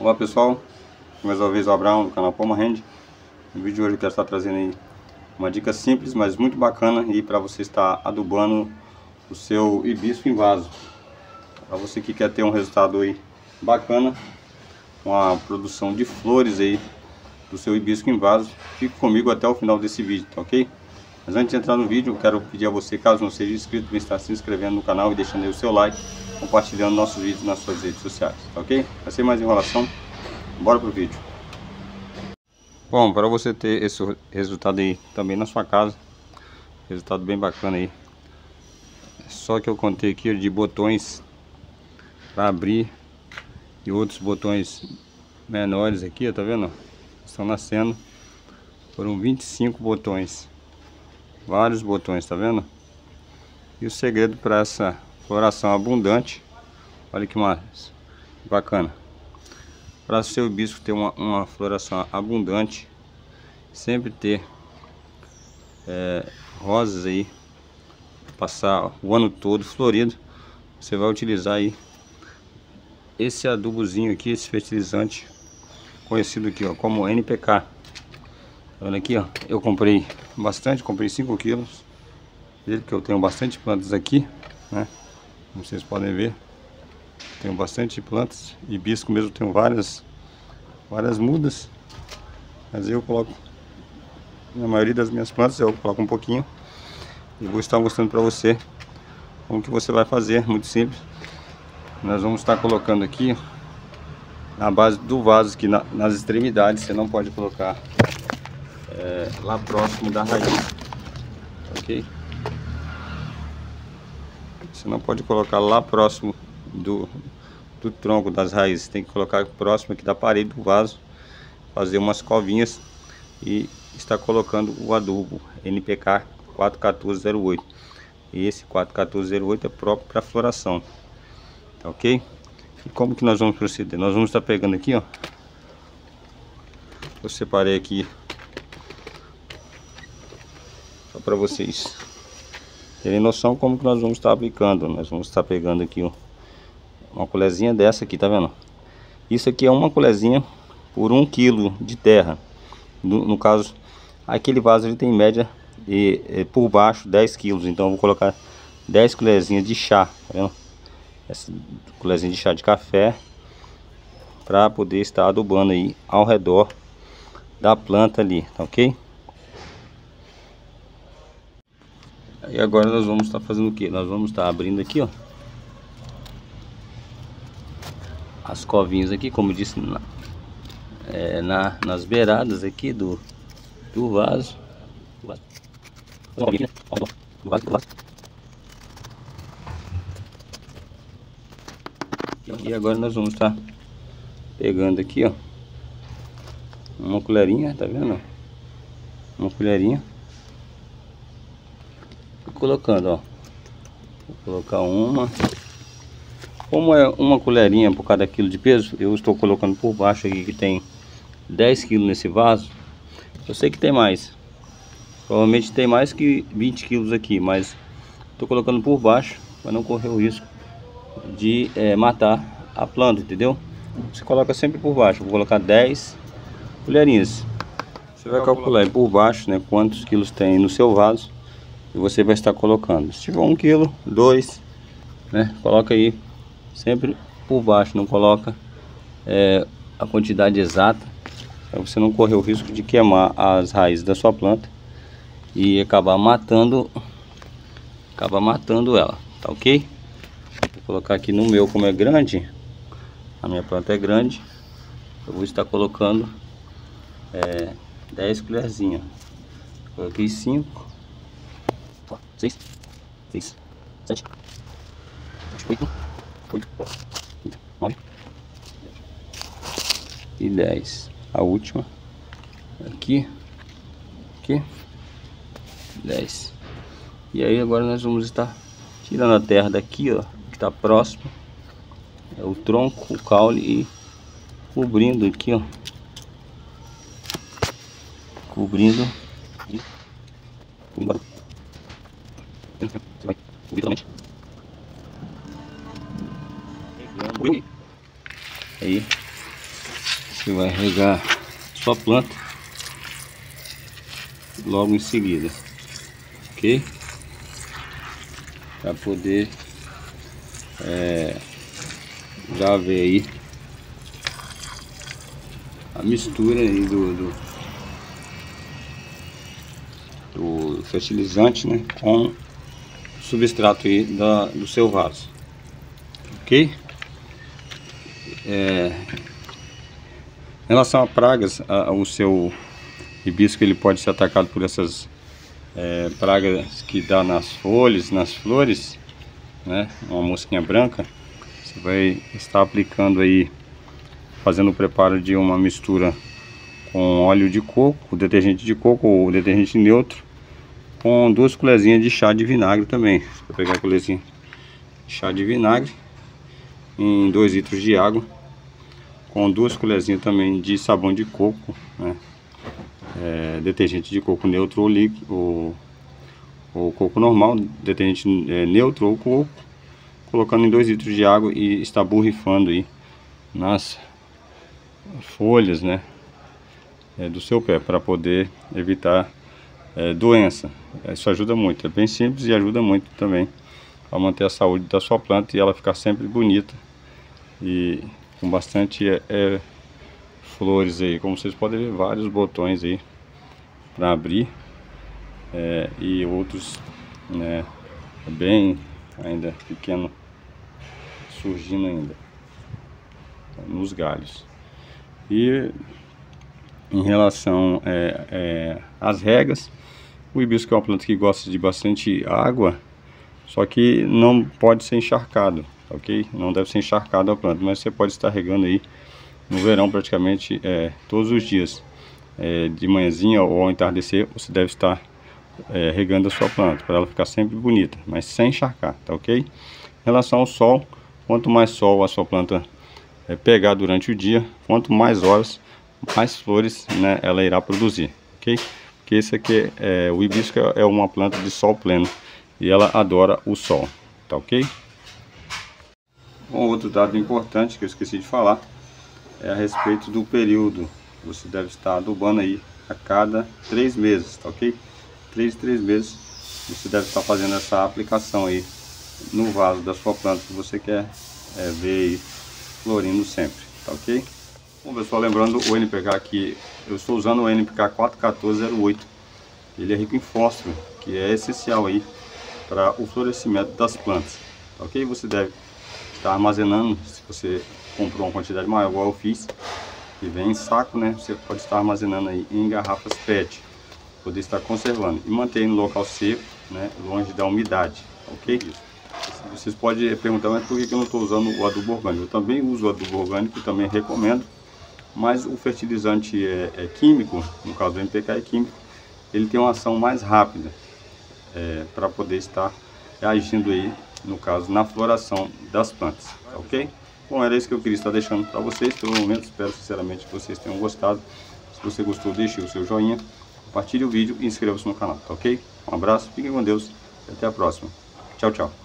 Olá pessoal, mais uma vez o Abraão do canal Palma Rende. No vídeo de hoje eu quero estar trazendo aí uma dica simples, mas muito bacana e para você estar adubando o seu hibisco em vaso. Para você que quer ter um resultado aí bacana, uma produção de flores aí do seu hibisco em vaso, fique comigo até o final desse vídeo, tá ok? Mas antes de entrar no vídeo, eu quero pedir a você, caso não seja inscrito, para estar se inscrevendo no canal e deixando aí o seu like, compartilhando nossos vídeos nas suas redes sociais, tá ok? Vai ser mais enrolação, bora pro vídeo. Bom, para você ter esse resultado aí também na sua casa, resultado bem bacana aí. Só que eu contei aqui de botões para abrir e outros botões menores aqui, tá vendo? Estão nascendo. Foram 25 botões. Vários botões, tá vendo? E o segredo para essa floração abundante, olha que mais bacana. Para o seu hibisco ter uma, uma floração abundante, sempre ter é, rosas aí, passar o ano todo florido, você vai utilizar aí esse adubozinho aqui, esse fertilizante conhecido aqui ó, como NPK. Olha aqui ó, eu comprei bastante, comprei 5 quilos. Dele que eu tenho bastante plantas aqui, né? Como vocês podem ver. Tenho bastante plantas. e bisco mesmo tenho várias, várias mudas. Mas eu coloco, na maioria das minhas plantas eu coloco um pouquinho. E vou estar mostrando para você como que você vai fazer, muito simples. Nós vamos estar colocando aqui na base do vaso, aqui na, nas extremidades, você não pode colocar é, lá próximo da raiz, ok? Você não pode colocar lá próximo do, do tronco das raízes, tem que colocar próximo aqui da parede do vaso, fazer umas covinhas e está colocando o adubo NPK 41408. E esse 41408 é próprio para floração, tá ok? E como que nós vamos proceder? Nós vamos estar pegando aqui, ó. Eu separei aqui só para vocês terem noção como que nós vamos estar aplicando. Nós vamos estar pegando aqui uma colherzinha dessa aqui, tá vendo? Isso aqui é uma colherzinha por um quilo de terra. No, no caso, aquele vaso ele tem em média de, é, por baixo 10 quilos. Então vou colocar 10 colherzinhas de chá, tá vendo? Essa colherzinha de chá de café para poder estar adubando aí ao redor da planta ali, tá ok? E agora nós vamos estar fazendo o que? Nós vamos estar abrindo aqui, ó. As covinhas aqui, como disse, na, é, na, nas beiradas aqui do, do vaso. Do vaso. Vaso. E agora nós vamos estar pegando aqui, ó. Uma colherinha, tá vendo? Uma colherinha colocando, ó. Vou colocar uma. Como é uma colherinha por cada quilo de peso, eu estou colocando por baixo aqui que tem 10 quilos nesse vaso. Eu sei que tem mais. Provavelmente tem mais que 20 quilos aqui, mas estou colocando por baixo para não correr o risco de é, matar a planta, entendeu? Você coloca sempre por baixo. Vou colocar 10 colherinhas. Você vai calcular por baixo, né, quantos quilos tem no seu vaso e você vai estar colocando. Se tiver um quilo, dois, né? Coloca aí sempre por baixo, não coloca é, a quantidade exata para você não correr o risco de queimar as raízes da sua planta e acabar matando acabar matando ela, tá ok? Vou colocar aqui no meu como é grande, a minha planta é grande, eu vou estar colocando é, 10 colherzinhas. Coloquei 5 seis, seis, sete, oito, oito, nove? E dez. A última. Aqui, aqui, dez. E aí agora nós vamos estar tirando a terra daqui, ó, que está próximo, é o tronco, o caule e cobrindo aqui, ó, cobrindo regar sua planta logo em seguida, ok? Para poder é, já ver aí a mistura aí do, do, do fertilizante né, com o substrato aí da, do seu vaso, ok? É, em relação a pragas, a, o seu hibisco ele pode ser atacado por essas é, pragas que dá nas folhas, nas flores, né? Uma mosquinha branca. Você vai estar aplicando aí, fazendo o preparo de uma mistura com óleo de coco, detergente de coco ou detergente neutro, com duas colherzinhas de chá de vinagre também. Vai pegar a colherzinha de chá de vinagre em 2 litros de água com duas colherzinhas também de sabão de coco, né? É, detergente de coco neutro ou líquido, ou, ou coco normal, detergente é, neutro ou coco, colocando em 2 litros de água e está borrifando aí nas folhas, né? É, do seu pé para poder evitar é, doença. Isso ajuda muito, é bem simples e ajuda muito também a manter a saúde da sua planta e ela ficar sempre bonita e com bastante é, é, flores aí, como vocês podem ver, vários botões aí para abrir é, e outros né, bem ainda pequeno surgindo ainda nos galhos. E em relação é, é, às regas o hibisco é uma planta que gosta de bastante água só que não pode ser encharcado ok? Não deve ser encharcado a planta, mas você pode estar regando aí no verão praticamente é, todos os dias. É, de manhãzinha ou ao entardecer, você deve estar é, regando a sua planta, para ela ficar sempre bonita, mas sem encharcar, tá ok? Em relação ao sol, quanto mais sol a sua planta é, pegar durante o dia, quanto mais horas, mais flores né, ela irá produzir, ok? Porque esse aqui, é, o hibisco é uma planta de sol pleno e ela adora o sol, tá ok? Um outro dado importante que eu esqueci de falar é a respeito do período. Você deve estar adubando aí a cada três meses, tá ok? Três, três meses você deve estar fazendo essa aplicação aí no vaso da sua planta que você quer é, ver aí florindo sempre, tá ok? Bom pessoal, lembrando o NPK aqui, eu estou usando o NPK 41408 ele é rico em fósforo, que é essencial aí para o florescimento das plantas, tá ok? Você deve está armazenando, se você comprou uma quantidade maior, igual eu fiz, que vem em saco, né? Você pode estar armazenando aí em garrafas PET, poder estar conservando e manter no local seco, né? Longe da umidade, ok? Vocês podem perguntar, mas por que eu não estou usando o adubo orgânico? Eu também uso o adubo orgânico, também recomendo, mas o fertilizante é, é químico, no caso do MPK é químico, ele tem uma ação mais rápida é, para poder estar agindo aí no caso, na floração das plantas, tá ok? Bom, era isso que eu queria estar deixando para vocês pelo momento, espero sinceramente que vocês tenham gostado. Se você gostou, deixe o seu joinha, compartilhe o vídeo e inscreva-se no canal, tá ok? Um abraço, fiquem com Deus e até a próxima. Tchau, tchau.